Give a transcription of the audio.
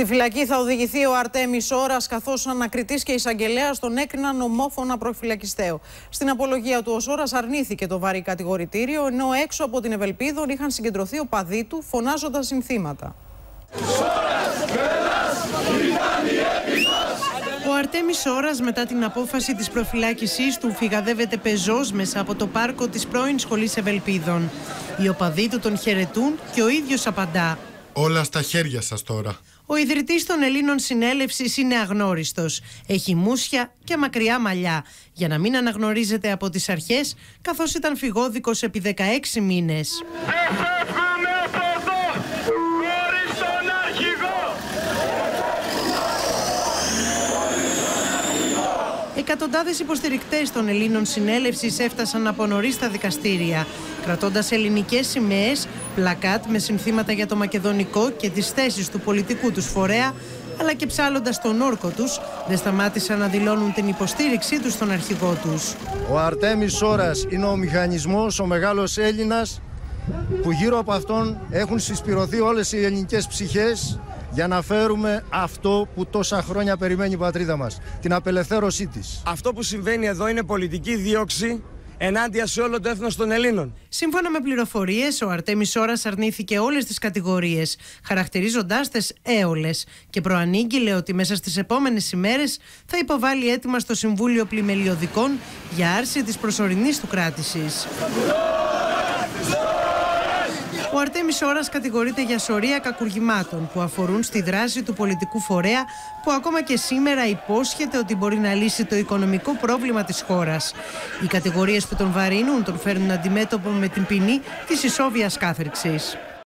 Στη φυλακή θα οδηγηθεί ο Αρτέμις Ωρα, καθώς ανακριτής και εισαγγελέας τον έκριναν ομόφωνα προφυλακιστέο. Στην απολογία του, ο Ωρα αρνήθηκε το βαρύ κατηγορητήριο, ενώ έξω από την Ευελπίδων είχαν συγκεντρωθεί οπαδοί του, φωνάζοντας συνθήματα. Ο Αρτέμις Ωρα, μετά την απόφαση της προφυλάκησής του, φυγαδεύεται πεζός μέσα από το πάρκο της πρώην σχολής Ευελπίδων. Οι οπαδοί του τον χαιρετούν και ο ίδιος απαντά. Όλα στα χέρια σας τώρα. Ο ιδρυτής των Ελλήνων Συνέλευσης είναι αγνώριστος. Έχει μουσια και μακριά μαλλιά, για να μην αναγνωρίζεται από τις αρχές, καθώς ήταν φυγόδικος επί 16 μήνες. Εκατοντάδες υποστηρικτές των Ελλήνων Συνέλευσης έφτασαν από νωρίς στα δικαστήρια, κρατώντας ελληνικές σημαίες, πλακάτ με συνθήματα για το μακεδονικό και τις θέσεις του πολιτικού τους φορέα, αλλά και ψάλλοντας τον όρκο τους, δεν σταμάτησαν να δηλώνουν την υποστήριξή τους στον αρχηγό τους. Ο Αρτέμις Ώρας είναι ο μηχανισμός, ο μεγάλος Έλληνας, που γύρω από αυτόν έχουν συσπηρωθεί όλες οι ελληνικές ψυχές για να φέρουμε αυτό που τόσα χρόνια περιμένει η πατρίδα μας, την απελευθέρωσή της. Αυτό που συμβαίνει εδώ είναι πολιτική δίωξη ενάντια σε όλο το έθνος των Ελλήνων. Σύμφωνα με πληροφορίες, ο Αρτέμις Ώρας αρνήθηκε όλες τις κατηγορίες, χαρακτηρίζοντάς τες έολες και προανήγγειλε ότι μέσα στις επόμενες ημέρες θα υποβάλει έτοιμα στο Συμβούλιο Πλημελιωδικών για άρση της προσωρινής του κράτησης. Ο Αρτέμις Ώρας κατηγορείται για σωρία κακουργημάτων που αφορούν στη δράση του πολιτικού φορέα που ακόμα και σήμερα υπόσχεται ότι μπορεί να λύσει το οικονομικό πρόβλημα της χώρας. Οι κατηγορίες που τον βαρύνουν τον φέρνουν αντιμέτωπο με την ποινή της ισόβιας κάθερξης.